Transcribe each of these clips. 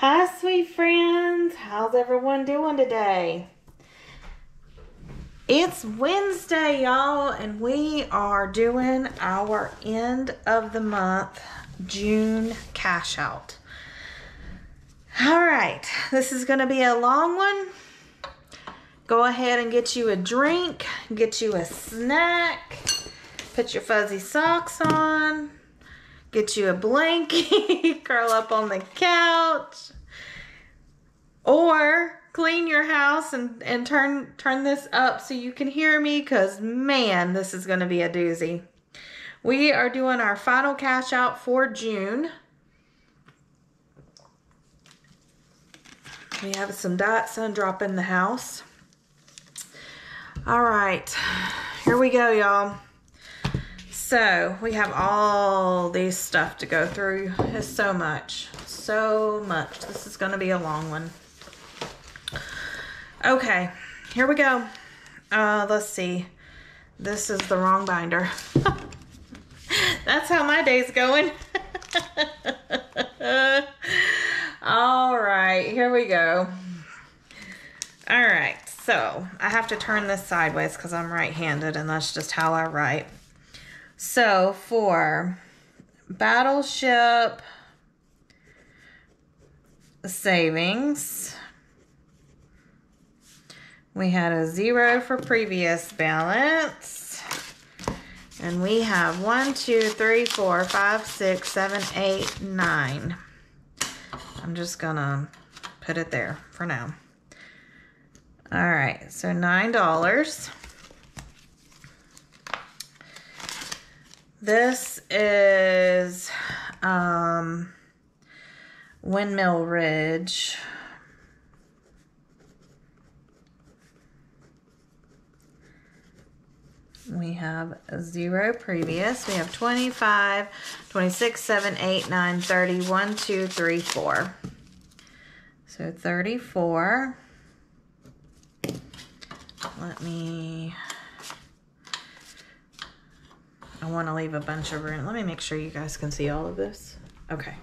Hi, sweet friends. How's everyone doing today? It's Wednesday, y'all, and we are doing our end of the month June cash out. All right, this is going to be a long one. Go ahead and get you a drink, get you a snack, put your fuzzy socks on, get you a blanket, curl up on the couch, or clean your house and, and turn turn this up so you can hear me because man, this is going to be a doozy. We are doing our final cash out for June. We have some Diet Sun drop in the house. All right, here we go, y'all. So we have all these stuff to go through. It's so much, so much. This is going to be a long one. Okay, here we go. Uh, let's see. This is the wrong binder. That's how my day's going. All right, here we go. All right, so I have to turn this sideways because I'm right-handed and that's just how I write. So for Battleship savings, we had a zero for previous balance. And we have one, two, three, four, five, six, seven, eight, nine. I'm just gonna put it there for now. All right, so $9. This is um, Windmill Ridge. We have zero previous. We have 25, 26, 7, 8, 9, 30, 1, 2, 3, 4. So 34. Let me, I want to leave a bunch of room. Let me make sure you guys can see all of this. Okay.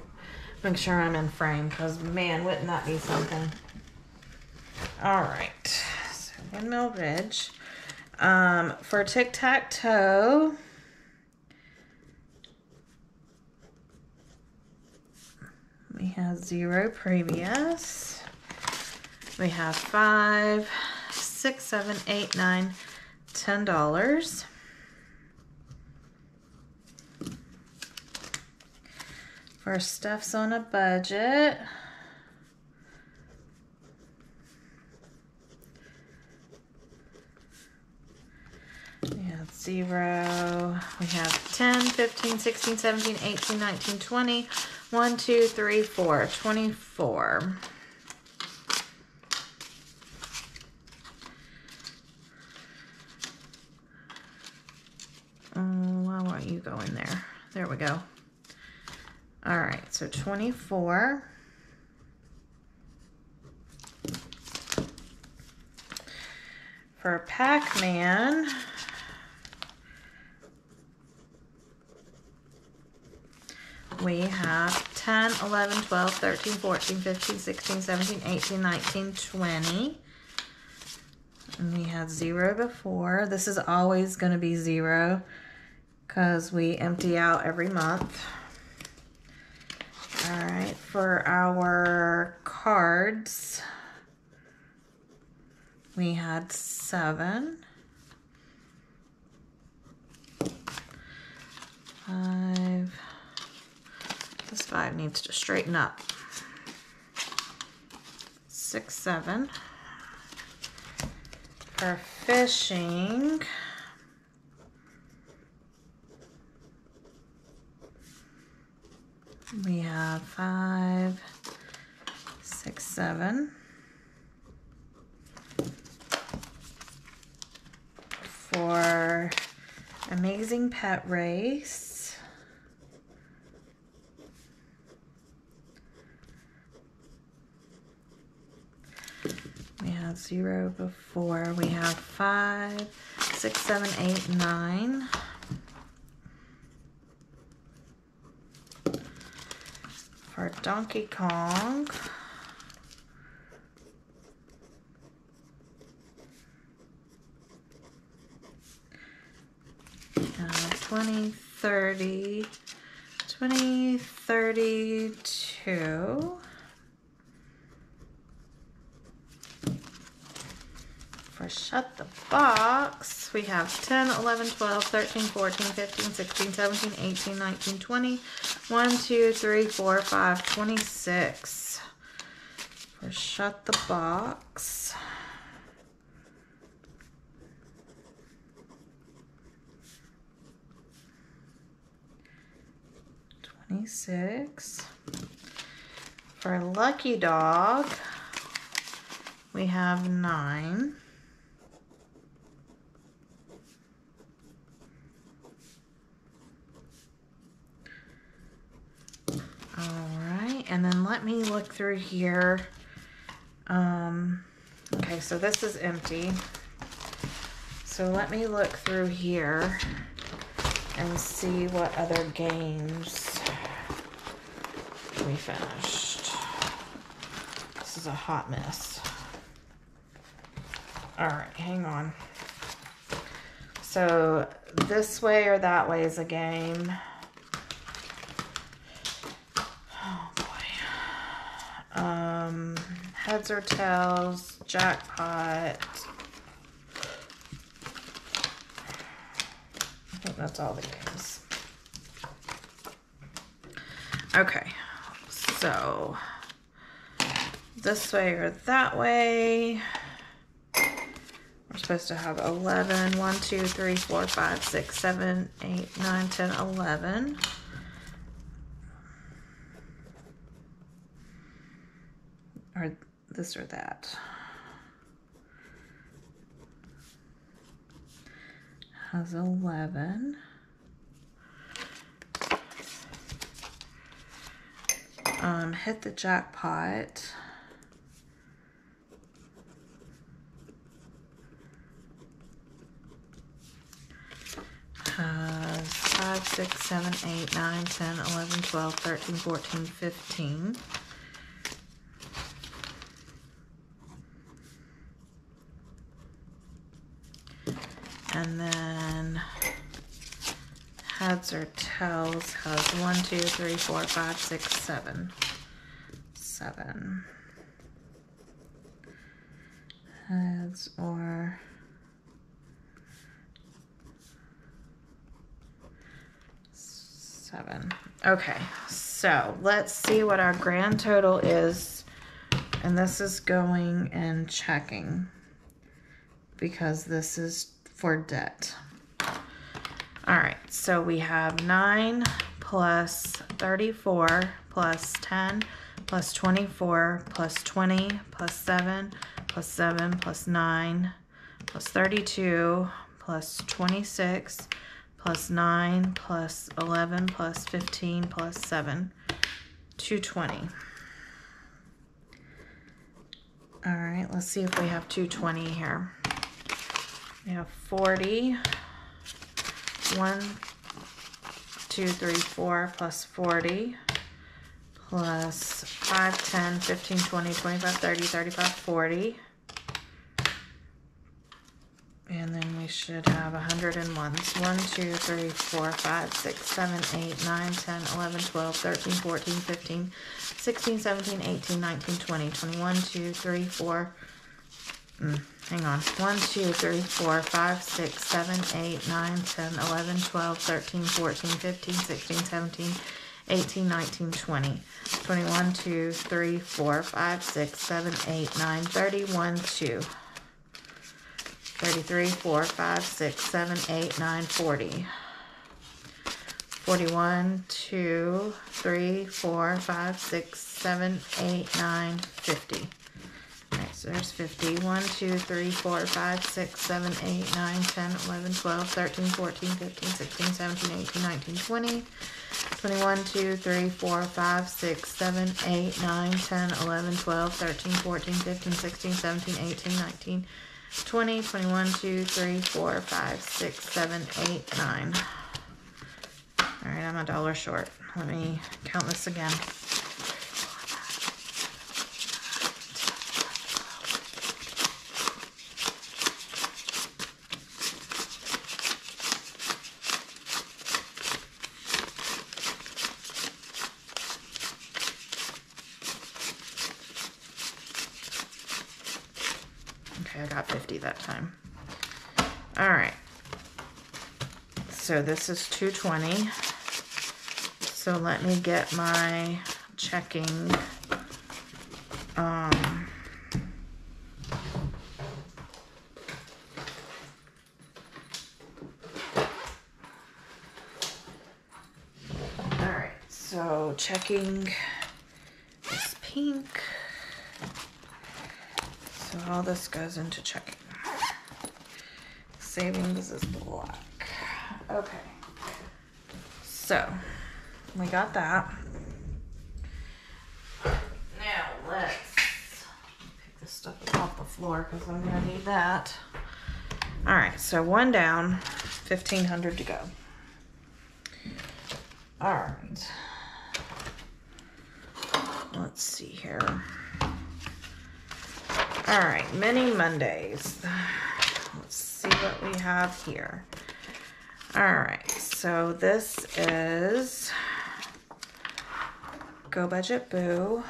Make sure I'm in frame because man, wouldn't that be something? All right. So Windmill Ridge. Um, for tic-tac-toe, we have zero previous. We have five, six, seven, eight, nine, ten dollars. For stuff's on a budget. We have zero. We have 10, 15, 16, 17, 18, 19, 20. 1, 2, 3, 4. 24. Oh, why won't you go in there? There we go. All right, so 24. For Pac-Man, we have 10, 11, 12, 13, 14, 15, 16, 17, 18, 19, 20. And we had zero before. This is always going to be zero because we empty out every month. For our cards, we had seven. Five. This five needs to straighten up. Six, seven. For fishing, we have five, six, seven. For Amazing Pet Race, we have zero before. We have five, six, seven, eight, nine. for Donkey Kong. Uh, twenty, thirty, twenty, thirty-two. 20, For Shut the Box, we have 10, 11, 12, 13, 14, 15, 16, 17, 18, 19, 20, 1, 2, 3, 4, 5, 26. For shut the box. Twenty-six. For lucky dog, we have nine. All right, and then let me look through here. Um, okay, so this is empty. So let me look through here and see what other games we finished. This is a hot mess. All right, hang on. So this way or that way is a game. Oh boy. Um, heads or tails, jackpot. I think that's all the games. Okay, so this way or that way. We're supposed to have 11, 1, 2, 3, 4, 5, 6, 7, 8, 9, 10, 11. Or this or that. Has 11. Um, hit the jackpot. has 5, 6, 7, 8, 9, 10, 11, 12, 13, 14, 15. And then heads or tails has 1, 2, 3, 4, 5, 6, 7. 7. Heads or seven. Okay, so let's see what our grand total is. And this is going and checking because this is for debt. All right, so we have 9 plus 34 plus 10 plus 24 plus 20 plus 7 plus 7 plus 9 plus 32 plus 26 plus 9 plus 11 plus 15 plus 7 220 all right let's see if we have 220 here we have 40 1 2 3 4 plus 40 plus 5 10 15 20 25 30 35 40 and then we should have 101s. 1, 2, 3, 4, 5, 6, 7, 8, 9, 10, 11, 12, 13, 14, 15, 16, 17, 18, 19, 20, 21, 2, 3, 4. Mm, hang on. 1, 2, 3, 4, 5, 6, 7, 8, 9, 10, 11, 12, 13, 14, 15, 16, 17, 18, 19, 20, 21, 2, 3, 4, 5, 6, 7, 8, 9, 31, 2. 33, 4, 5, 6, 7, 8, 9, 40. 41, 2, 3, 4, 5, 6, 7, 8, 9, 50. Alright, so there's 50. 1, 2, 3, 4, 5, 6, 7, 8, 9, 10, 11, 12, 13, 14, 15, 16, 17, 18, 19, 20. 21, 2, 3, 4, 5, 6, 7, 8, 9, 10, 11, 12, 13, 14, 15, 16, 17, 18, 19, 20, 21, 2, 3, 4, 5, 6, 7, 8, 9. All right, I'm a dollar short. Let me count this again. Okay, I got 50 that time. All right. So this is 220. So let me get my checking. Um, all right, so checking is pink. So all this goes into checking. Savings is black. Okay. So we got that. Now let's pick this stuff up off the floor because I'm gonna need that. All right, so one down, fifteen hundred to go. All right. Let's see here. All right, many Mondays. What we have here. All right, so this is Go Budget Boo.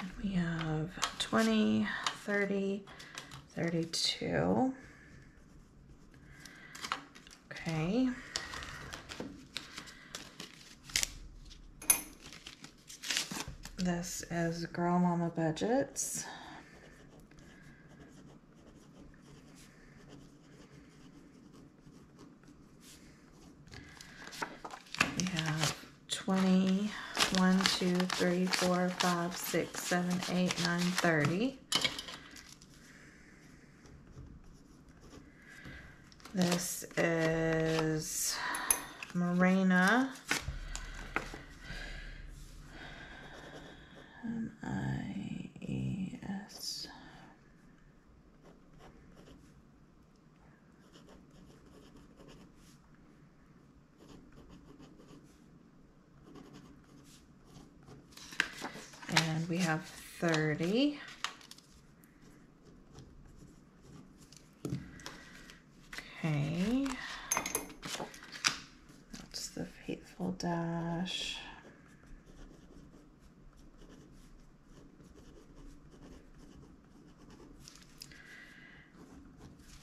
And we have 20, 30, 32. Okay. This is Girl Mama Budgets. We have 20, 1, 2, 3, 4, 5, 6, 7, 8, 9, 30. This is Marina. M I E S. And we have 30. Okay. That's the Faithful Dash.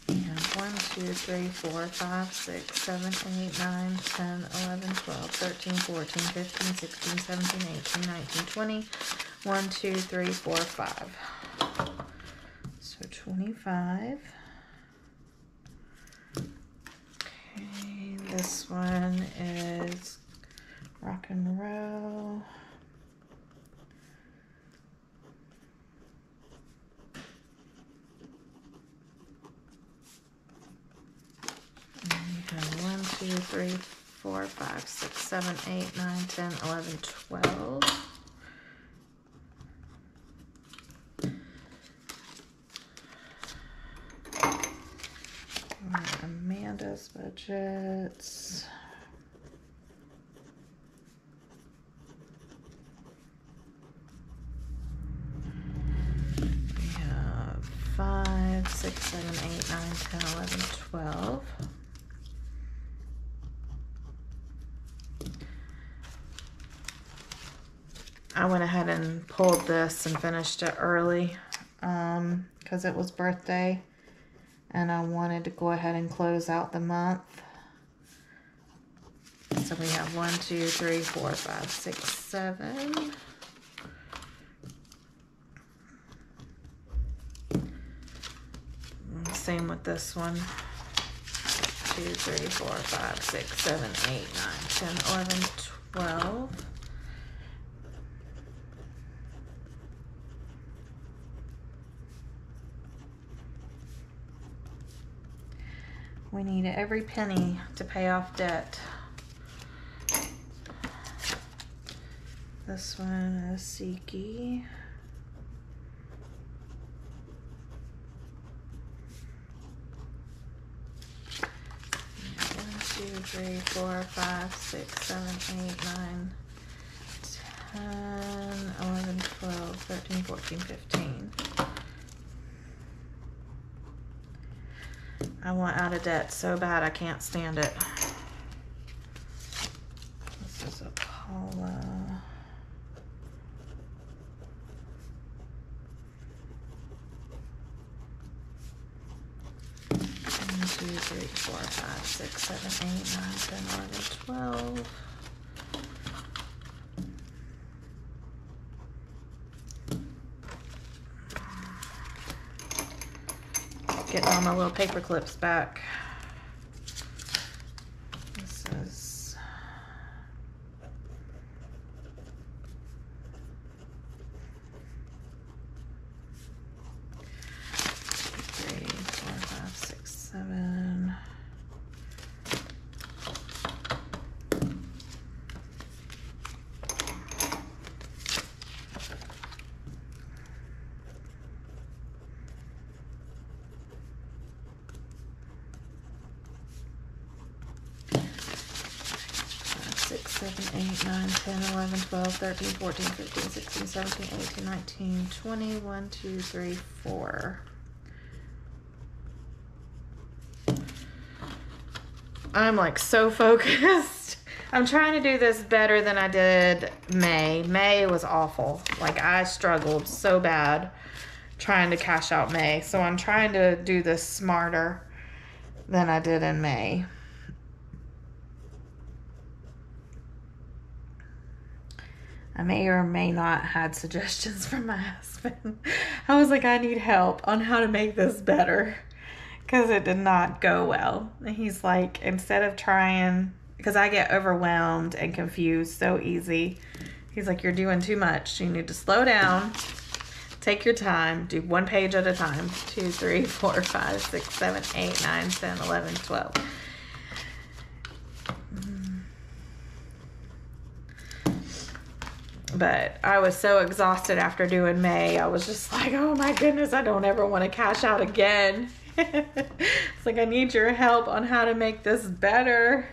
We have 1, 2, 3, 4, 5, 6, 7, 8, 9, 10, 11, 12, 13, 14, 15, 16, 17, 18, 19, 20. 1, 2, 3, 4, 5. So 25. Okay, this one is rock and roll. Two, three, four, five, six, seven, eight, nine, ten, eleven, twelve. Amanda's budgets. We have went ahead and pulled this and finished it early um because it was birthday and I wanted to go ahead and close out the month. So we have one, two, three, four, five, six, seven. Same with this one. Two, three, four, five, six, seven, eight, nine, ten, eleven, twelve. We need every penny to pay off debt. This one is two, three, four, five, six, seven, eight, nine, ten, eleven, twelve, thirteen, fourteen, fifteen. I want out of debt so bad I can't stand it. This is a One, two, three, four, five, six, seven, eight, nine, ten, eleven, twelve. Getting all my little paper clips back. 12, 13, 14, 15, 16, 17, 18, 19, 20, 1, 2, 3, 4. I'm like so focused. I'm trying to do this better than I did May. May was awful. Like I struggled so bad trying to cash out May. So I'm trying to do this smarter than I did in May. I may or may not had suggestions from my husband. I was like, I need help on how to make this better because it did not go well. And he's like, instead of trying, because I get overwhelmed and confused so easy, he's like, You're doing too much. You need to slow down, take your time, do one page at a time. Two, three, four, five, six, seven, eight, nine, ten, eleven, twelve. But I was so exhausted after doing May. I was just like, oh my goodness, I don't ever want to cash out again. it's like, I need your help on how to make this better.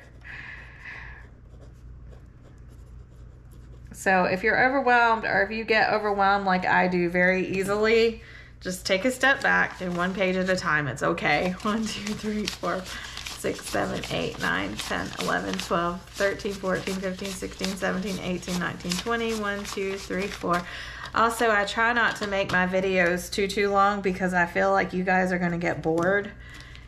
So, if you're overwhelmed or if you get overwhelmed like I do very easily, just take a step back, do one page at a time. It's okay. One, two, three, four, six, seven, eight, nine, 10, 11, 12, 13, 14, 15, 16, 17, 18, 19, 20, 1, 2, 3, 4. Also, I try not to make my videos too, too long because I feel like you guys are going to get bored.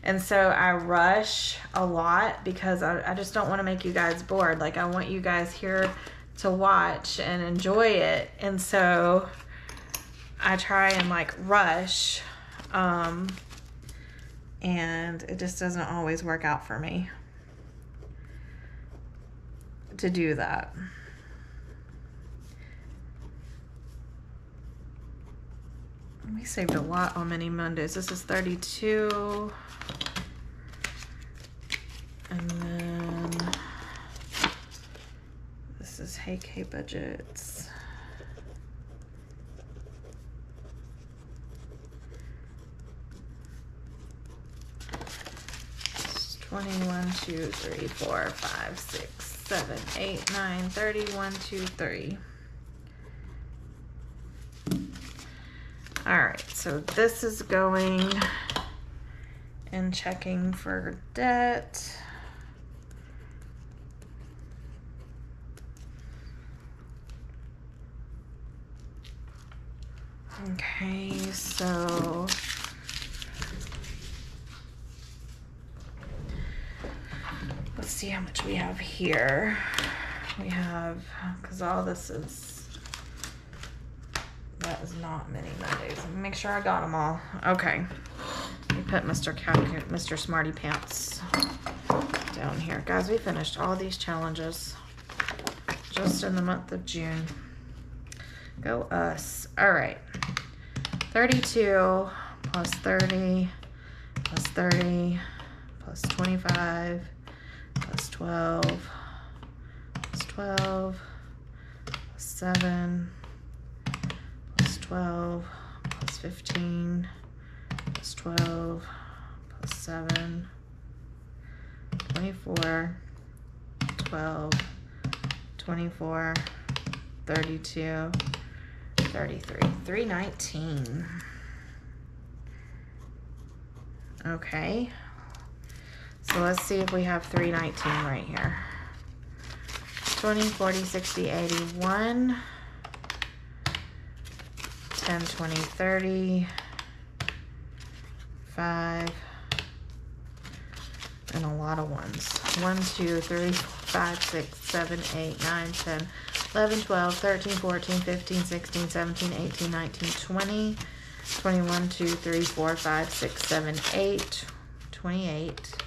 And so I rush a lot because I, I just don't want to make you guys bored. Like, I want you guys here to watch and enjoy it. And so I try and like rush. Um, and it just doesn't always work out for me to do that. We saved a lot on many Mondays. This is 32. And then this is Hey K Budgets. It's 21, 2, 3, 4, 5, 6, 7, 8, 9, 30, 1, 2, 3. All right, so this is going and checking for debt. Okay, so let's see how much we have here. We have, because all this is, that is not many Mondays. Make sure I got them all. Okay. We put Mr. Calc- Mr. Smarty Pants down here. Guys, we finished all these challenges just in the month of June. Go us. All right. 32 plus 30 plus 30 plus 25 plus 12 plus 12 plus 7 plus 12 plus 15 plus 12 plus 7 24 12 24 32 33 319 okay so let's see if we have 319 right here. 20 40 60 81 10 20 30 5 and a lot of ones. 1, 2, 3, 5, 6, 7, 8, 9, 10, 11, 12, 13, 14, 15, 16, 17, 18, 19, 20, 21, 2, 3, 4, 5, 6, 7, 8, 28.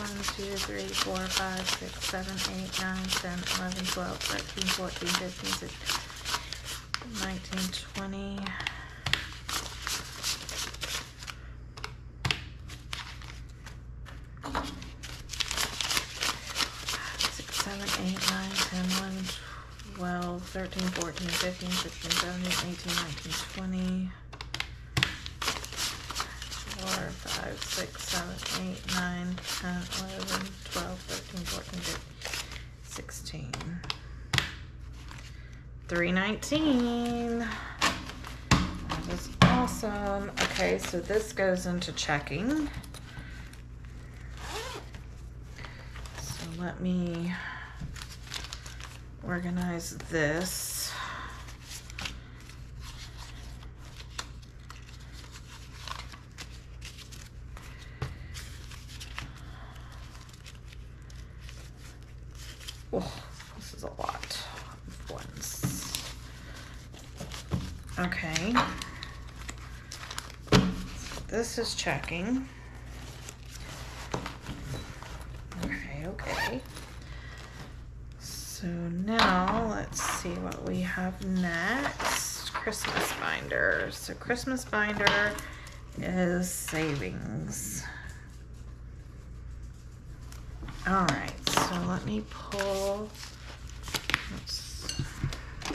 1, 2, 3, 4, 5, 6, 7, 8, 9, 10, 11, 12, 13, 14, 15, 16, 19, 20. Six, seven, eight, nine, 10, 11, 12, 13, 14, 15, 16, 17, 18, 19, 20. 4, 5, 6, 7, 8, 9, 10, 11, 12, 13, 14, 16. 319. That is awesome. Okay, so this goes into checking. So let me organize this. Oh, this is a lot of ones. Okay. This is checking. Okay, okay. So now let's see what we have next. Christmas binder. So Christmas binder is savings. All right, so let me pull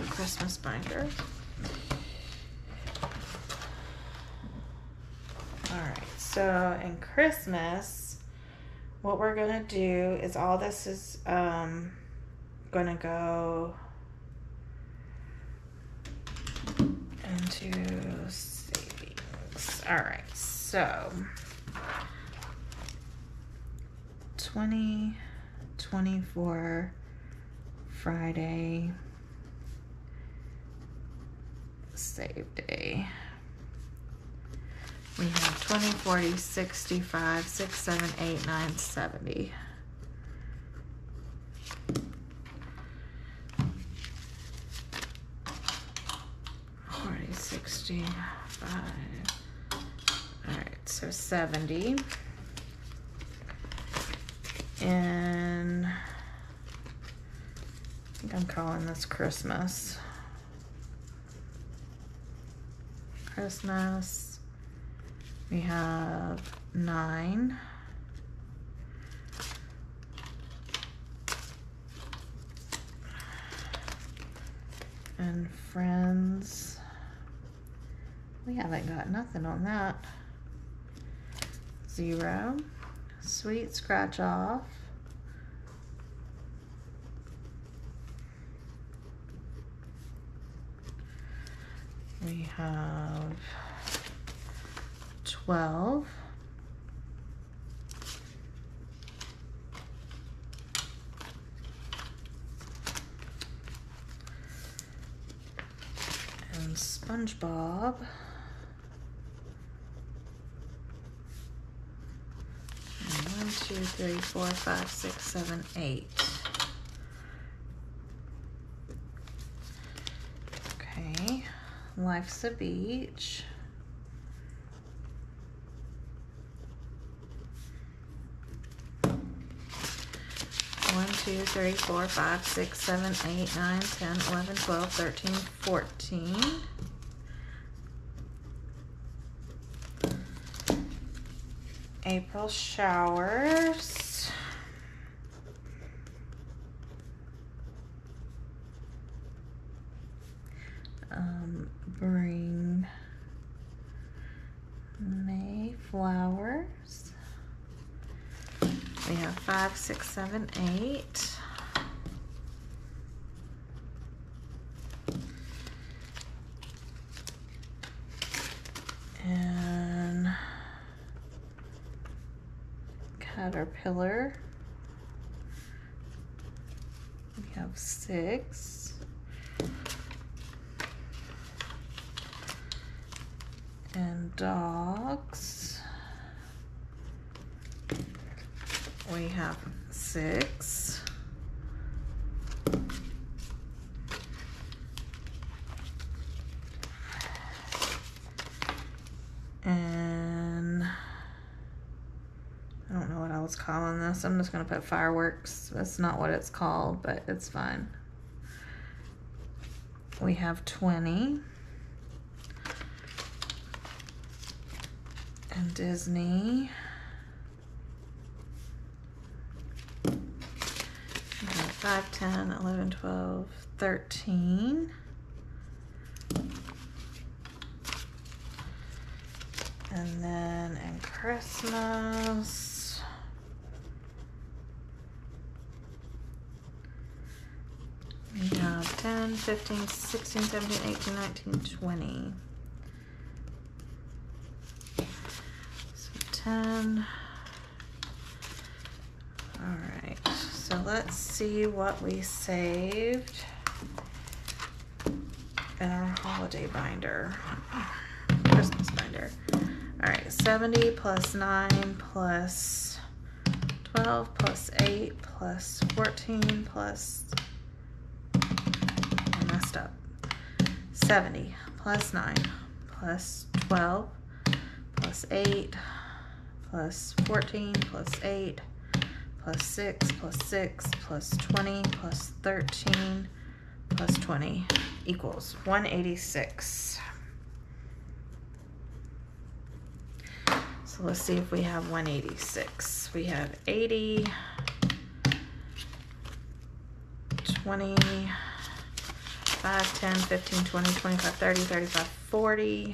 Christmas binder. All right, so in Christmas, what we're gonna do is all this is um, gonna go into savings. All right, so 20, 24, Friday, save day. We have 20, 40, 65, 6, 7, 8, 9, 70. Forty, sixty-five. All right, so seventy. And I think I'm calling this Christmas. Christmas. We have nine. And friends. We haven't got nothing on that. Zero. Sweet scratch off. We have 12. And SpongeBob. And one, two, three, four, five, six, seven, eight. Okay. Life's a beach. 1, 2, 3, 4, 5, 6, 7, 8, 9, 10, 11, 12, 13, 14. April showers. Um, bring May flowers. We have five, six, seven, eight. And caterpillar. We have six. And dogs. We have six. And I don't know what I was calling this. I'm just gonna put fireworks. That's not what it's called, but it's fine. We have 20. And Disney. We have 5, 10, 11, 12, 13. And then in Christmas, we have 10, 15, 16, 17, 18, 19, 20. So 10. All right, so let's see what we saved in our holiday binder, Christmas binder. All right, 70 plus 9 plus 12 plus 8 plus 14 plus, I messed up, 70 plus 9 plus 12 plus 8 plus 14 plus 8 plus 6 plus 6 plus 20 plus 13 plus 20 equals 186. So let's see if we have 186. We have 80, 20, 5, 10, 15, 20, 25, 30, 35, 40.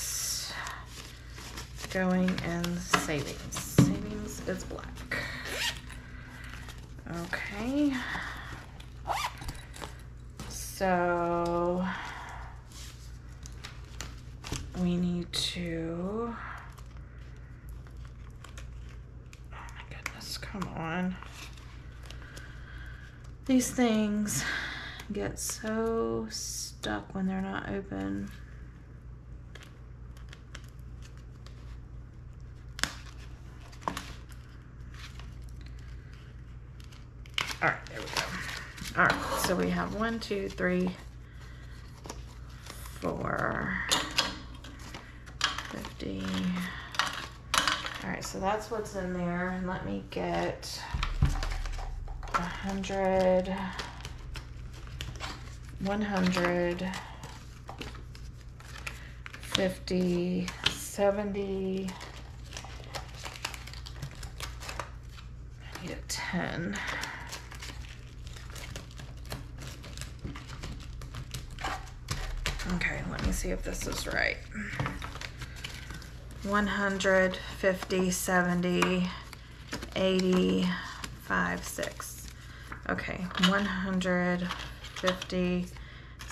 going in savings. Savings is black. Okay. So we need to. Oh my goodness, come on. These things get so stuck when they're not open. All right, there we go. All right, so we have one, two, three, four, 50. All right, so that's what's in there. Let me get a hundred, 100, 50, 70, I need a 10. Me see if this is right. 100, 50, 70, 80, 5, 6. Okay, 100, 50,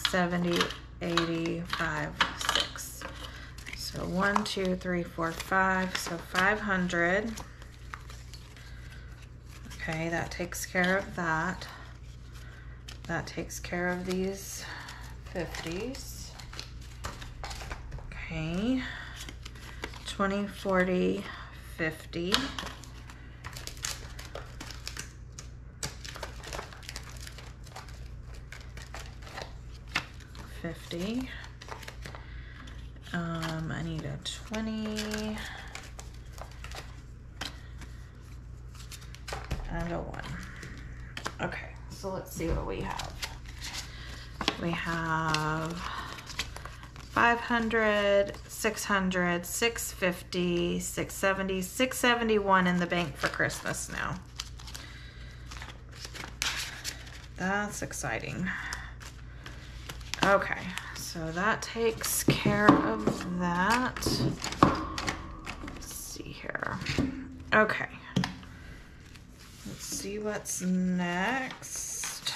70, 80, 5, 6. So 1, 2, 3, 4, 5. So 500. Okay, that takes care of that. that takes care of these 50s. Okay. 20, 40, 50. Fifty. Um, I need a twenty. And a one. Okay, so let's see what we have. We have 500, 600, 650, 670, 671 in the bank for Christmas now. That's exciting. Okay, so that takes care of that. Let's see here. Okay. Let's see what's next.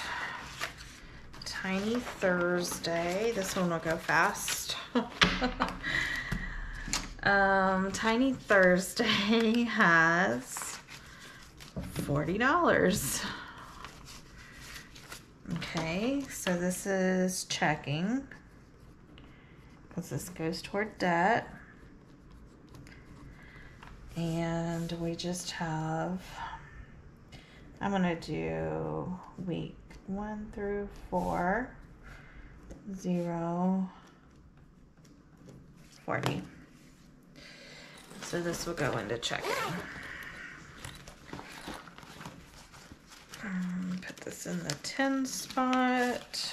Tiny Thursday. This one will go fast. um, Tiny Thursday has $40. Okay, so this is checking because this goes toward debt. And we just have, I'm going to do week one through four, zero, 40. So this will go into checking. Um, put this in the 10 spot.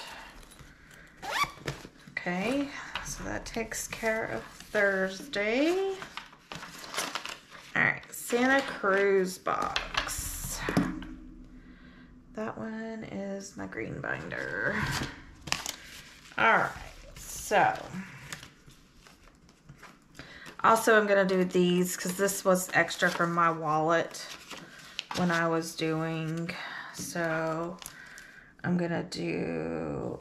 Okay, so that takes care of Thursday. All right, Santa Cruz box. That one is my green binder. All right, so. Also, I'm gonna do these because this was extra from my wallet when I was doing so I'm gonna do,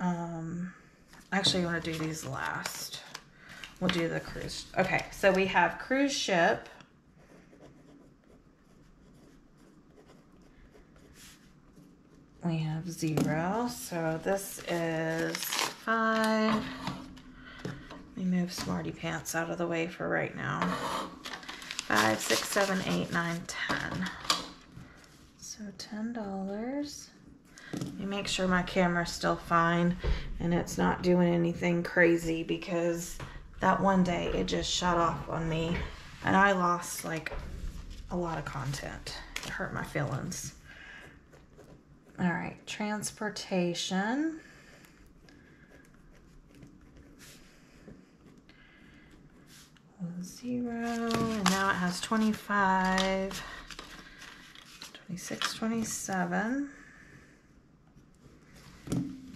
um, actually I wanna do these last. We'll do the cruise. Okay, so we have cruise ship. We have zero, so this is five. Me move Smarty Pants out of the way for right now. Five, six, seven, eight, nine, ten. So $10. Let me make sure my camera's still fine and it's not doing anything crazy because that one day it just shut off on me and I lost like a lot of content. It hurt my feelings. All right, transportation. Zero, and now it has 25. 26, 27.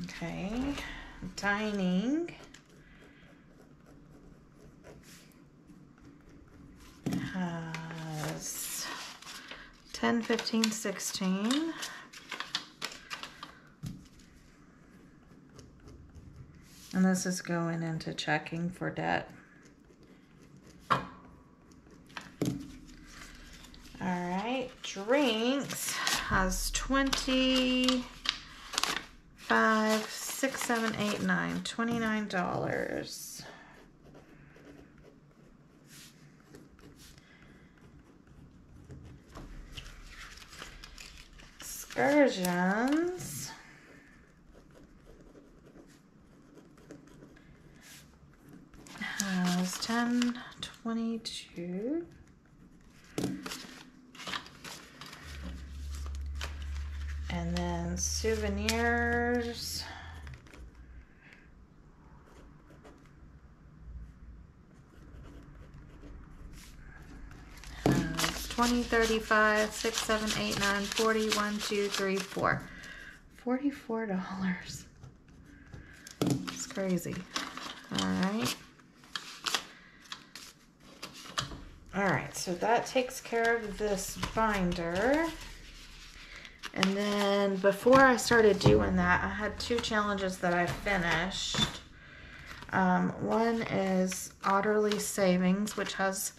Okay, dining. Has 10, 15, 16. And this is going into checking for debt. Drinks has 25, 6, 7, 8, 9, $29. Excursions. Has 10, 22. And then souvenirs. Has 20, 35, 6, 7, 8, 9, 40, 1, 2, 3, 4. $44. It's crazy. All right. All right, so that takes care of this binder. And then before I started doing that, I had two challenges that I finished. Um, one is Otterly Savings, which has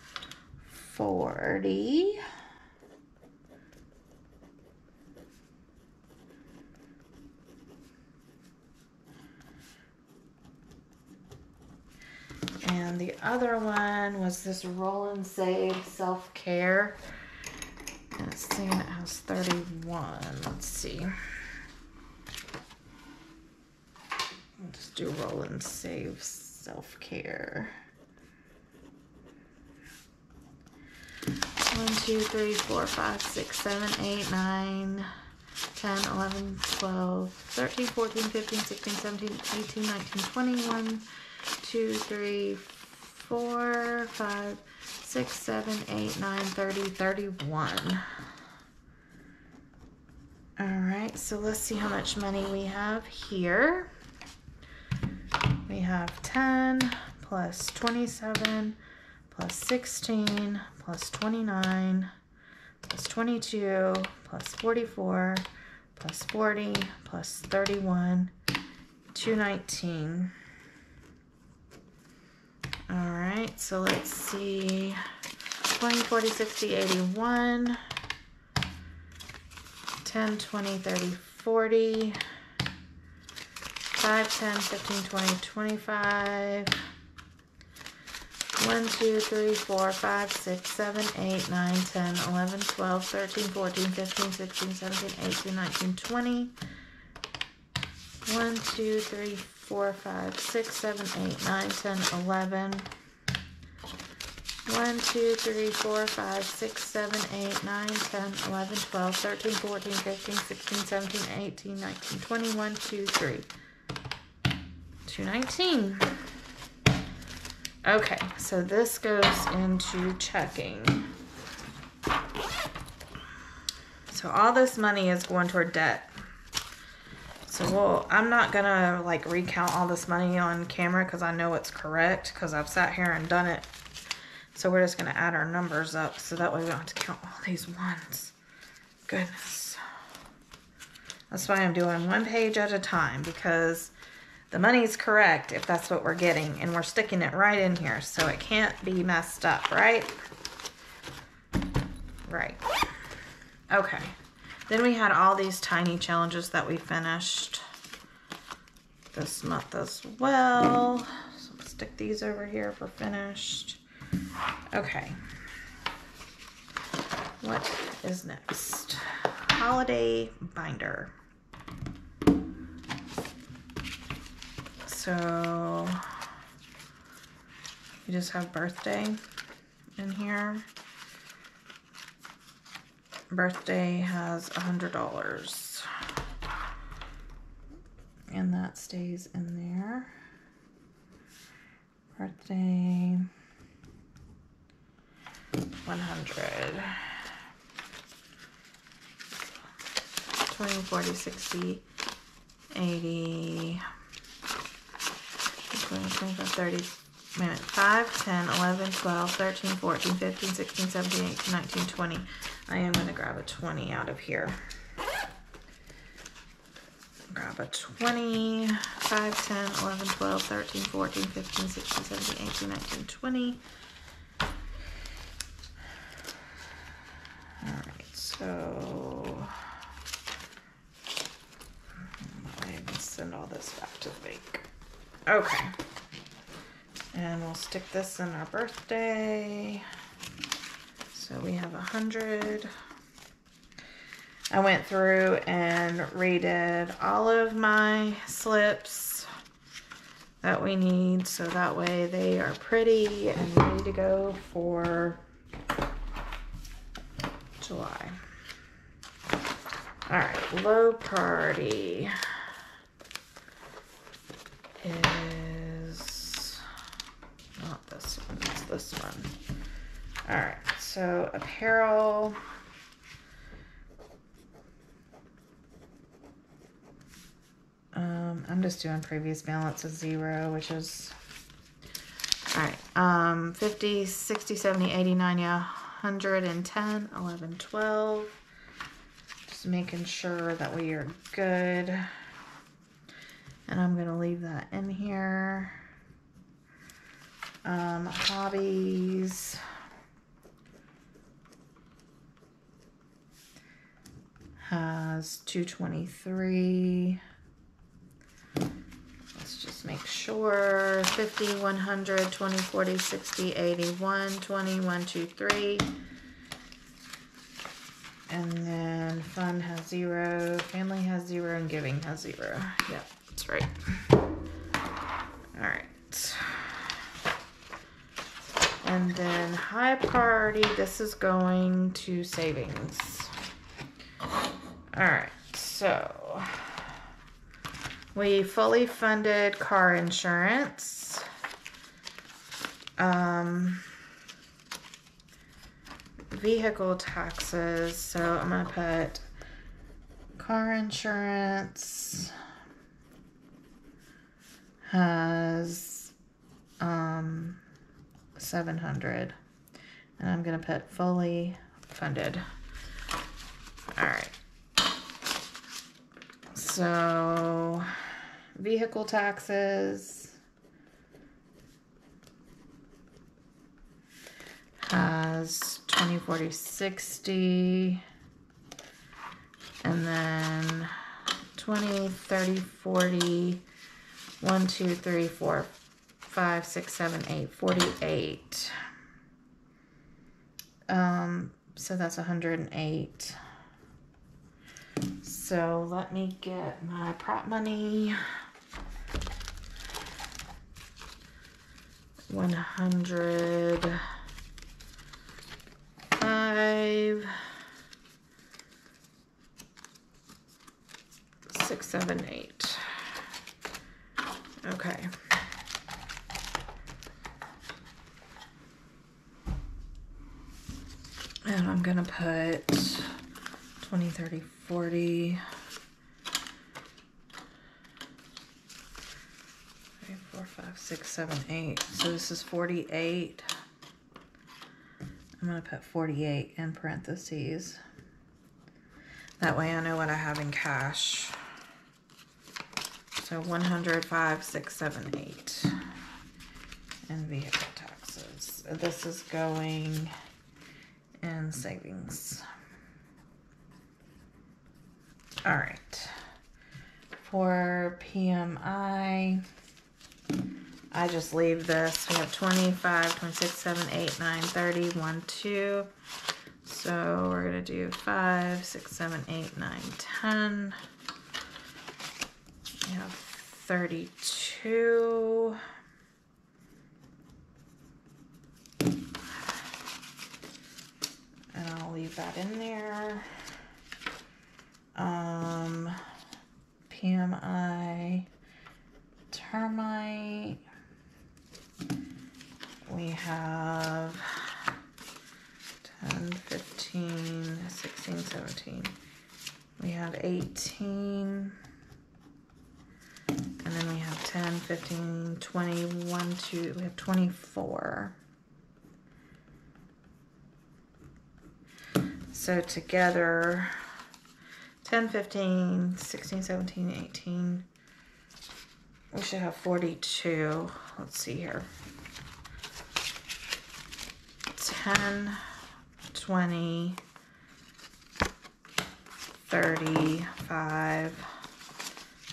40. And the other one was this Roll and Save Self Care. And it's saying it has 31. Let's see. Let's do Roll and Save Self Care. One, two, three, four, five, six, seven, eight, nine, 10, 11, 12, 13, 14, 15, 16, 17, 18, 19, 21, 2, 3, 4, 5, 6, 7, 8, 9, 30, 31. All right, so let's see how much money we have here. We have 10 plus 27 plus 16 plus 29 plus 22 plus 44 plus 40 plus 31 219 all right so let's see. 20 40 60 81 10 20 30 40 5 10 15 20 25 1, 2, 3, 4, 5, 6, 7, 8, 9, 10, 11, 12, 13, 14, 15, 16, 17, 18, 19, 20. 1, 2, 3, 4, 5, 6, 7, 8, 9, 10, 11. 1, 2, 3, 4, 5, 6, 7, 8, 9, 10, 11, 12, 13, 14, 15, 16, 17, 18, 19, 20. 1, 2, 3. 219. Okay, so this goes into checking. So all this money is going toward debt. So well, I'm not gonna like recount all this money on camera because I know it's correct because I've sat here and done it. So we're just gonna add our numbers up so that way we don't have to count all these ones. Goodness. That's why I'm doing one page at a time because the money's correct if that's what we're getting and we're sticking it right in here so it can't be messed up right right okay then we had all these tiny challenges that we finished this month as well. So we'll stick these over here for finished. Okay. What is next? Holiday binder. So you just have birthday in here. Birthday has a hundred dollars. And that stays in there. Birthday 100. 20, 40, 60, 80, 20, 25, 30, minute 5, 10, 11, 12, 13, 14, 15, 16, 17, 18, 19, 20. I am going to grab a 20 out of here. Grab a 20, 5, 10, 11, 12, 13, 14, 15, 16, 17, 18, 19, 20. All right, so I send all this back to the bank. Okay. And we'll stick this in our birthday. So we have a hundred. I went through and redid all of my slips that we need so that way they are pretty and ready to go for July. All right, low priority is not this one, it's this one. All right, so apparel. Um, I'm just doing previous balance of zero, which is, all right, um, 50, 60, 70, 80, 90, 110, 11, 12. Just making sure that we are good. And I'm going to leave that in here. Um, hobbies. Has 223. Let's just make sure 50, 100, 20, 40, 60, 80, 1, 20, 1, 2, 3. And then fun has zero, family has zero, and giving has zero. Yep, that's right. All right. And then high priority, this is going to savings. All right, so we fully funded car insurance. Um, vehicle taxes. So I'm going to put car insurance has um 700 and I'm going to put fully funded. All right. So vehicle taxes has 20, 40, 60. And then 20, 30, 40, 1, 2, 3, 4, 5, 6, 7, 8, 48. Um, so that's 108. So let me get my prop money. 100 five, six, seven, eight. Okay. And I'm gonna put 20, 30, 40. Three, four, five, six, seven, eight. So this is 48. I'm going to put 48 in parentheses. That way I know what I have in cash. So 105, 6, 7, 8 in vehicle taxes. This is going in savings. All right. For PMI, I just leave this. We have 25, 26, 7, 8, 9, 30, 1, 2. So we're going to do 5, 6, 7, 8, 9, 10. We have 32. And I'll leave that in there. Um, PMI, termite we have 10, 15, 16, 17. We have 18. And then we have 10, 15, 21, 2. We have 24. So together, 10, 15, 16, 17, 18. We should have 42. Let's see here. 10, 20, 35,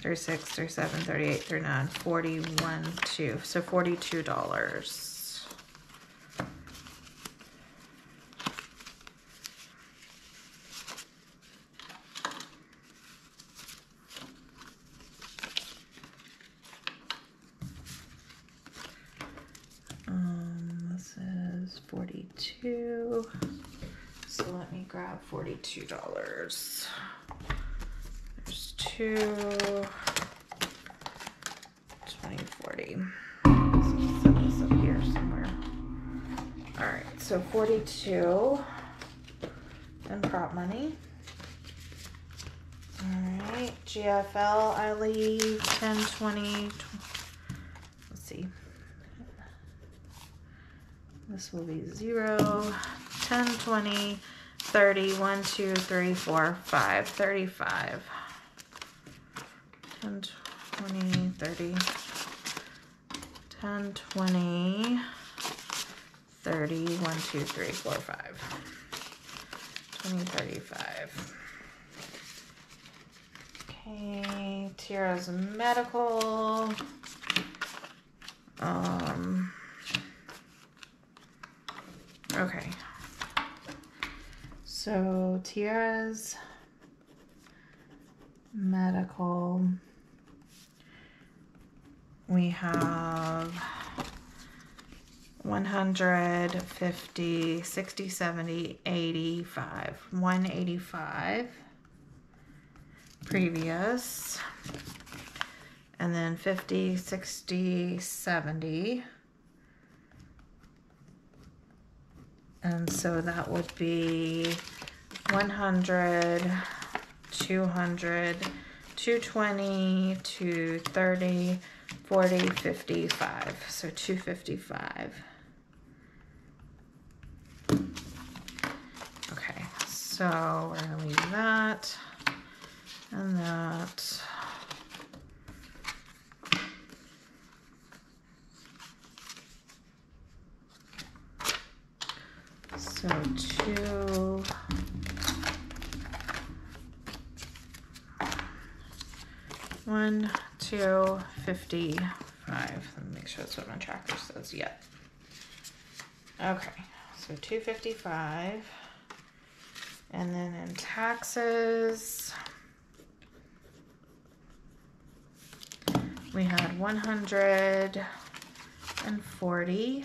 36, 37, 38, 39, 41, 2. So $42. Um, this is 42. So let me grab $42. There's two. 20, 40. Set this up here somewhere. All right, so 42 and prop money. All right, GFL, I leave 10, 20, tw- let's see. This will be 0, 10, 20, 30, 1, 2, 3, 4, 5, 35. 10, 20, 30, 10, 20, 30, 1, 2, 3, 4, 5. 20, 35. Okay, Tira's medical. Um, okay. So Tiara's medical. We have 150, 60, 70, 85. 185 previous. And then 50, 60, 70. And so that would be 100, 200, 220, 230, 40, 55. So 255. Okay, so we're gonna leave that and that. So 2 55. Let me make sure that's what my tracker says. Yep. Okay, so 255. And then in taxes, we had 140.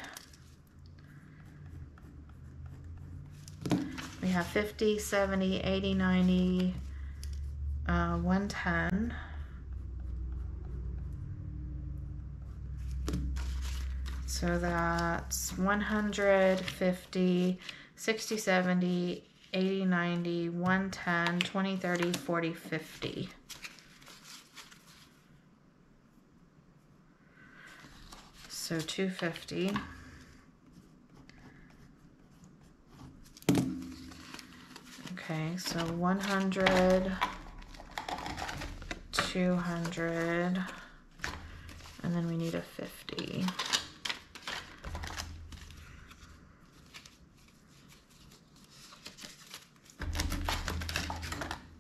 Have 50, 70, 80, 90, uh, 110. So that's 150, 60, 70, 80, 90, 110, 20, 30, 40, 50. So 250. Okay, so 100, 200, and then we need a 50.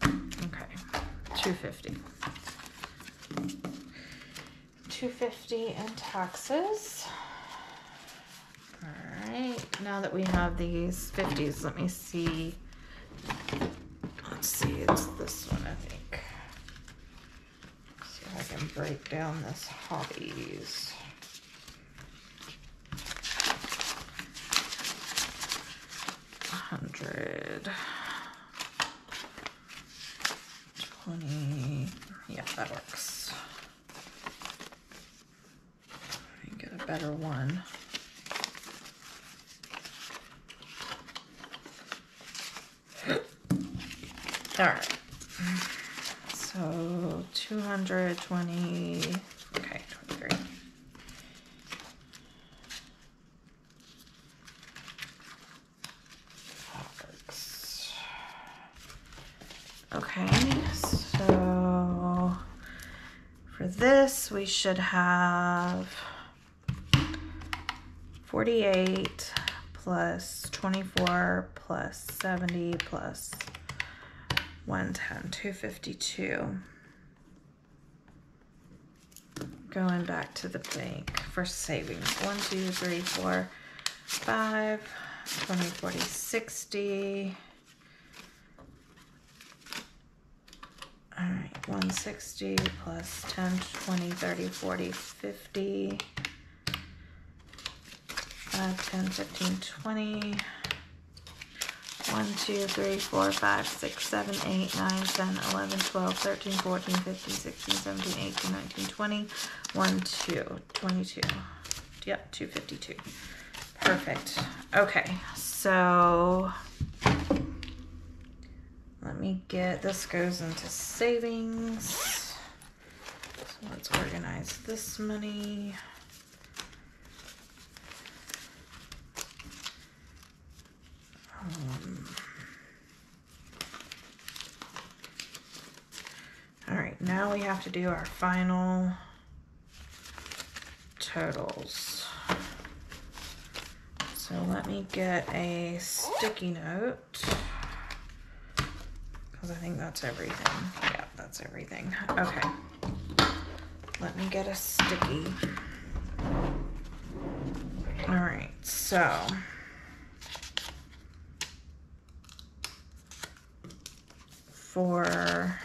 Okay, 250. 250 in taxes. All right, now that we have these 50s, let me see. Let's see, it's this one, I think. see if I can break down this hobbies. Hundred. Twenty. Yeah, that works. Get a better one. All right. So 220, okay, 23. Okay, so for this, we should have 48 plus 24 plus 70 plus 110, 252. Going back to the bank for savings. 1, 2, 3, 4, 5, 20, 40, 60. All right, 160 plus 10, 20, 30, 40, 50. 5, 10, 15, 20. 1, 2, 3, 4, 5, 6, 7, 8, 9, 10, 11, 12, 13, 14, 15, 16, 17, 18, 19, 20. 1, 2, 22. Yep, 252. Perfect. Okay, so let me get, this goes into savings. So let's organize this money. Now we have to do our final totals. So let me get a sticky note because I think that's everything. Yeah, that's everything. Okay. Let me get a sticky. Alright, so. For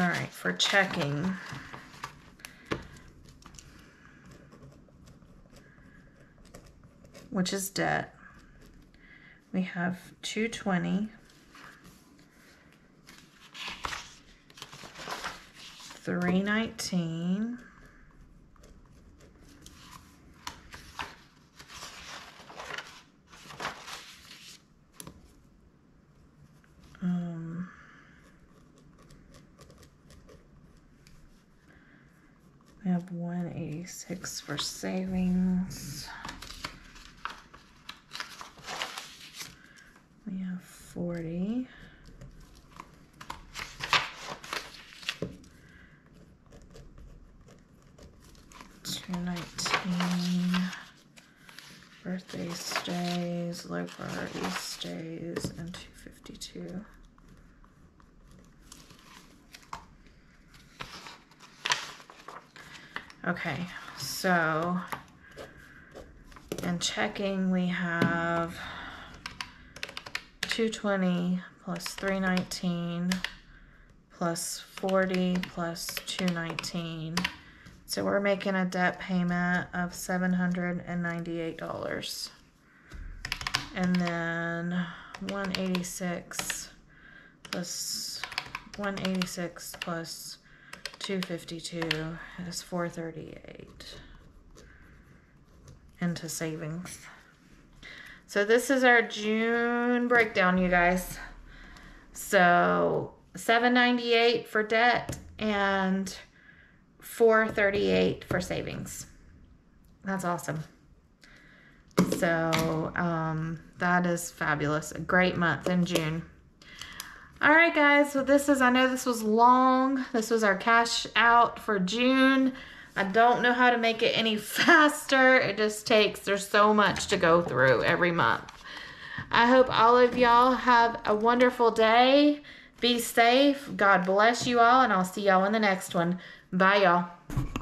All right, for checking. Which is debt. We have 220. 319. Um, we have 186 for savings. We have 40. Two nineteen. Birthday stays, low priority stays, and two fifty two. Okay, so in checking we have two twenty plus three nineteen plus forty plus two nineteen. So we're making a debt payment of seven hundred and ninety-eight dollars. And then one eighty-six plus one eighty-six plus two fifty-two is four thirty-eight into savings. So this is our June breakdown, you guys. So 798 for debt and 438 for savings. That's awesome. So um, that is fabulous. A great month in June. All right, guys. So this is, I know this was long. This was our cash out for June. I don't know how to make it any faster. It just takes, there's so much to go through every month. I hope all of y'all have a wonderful day. Be safe. God bless you all, and I'll see y'all in the next one. Bye, y'all.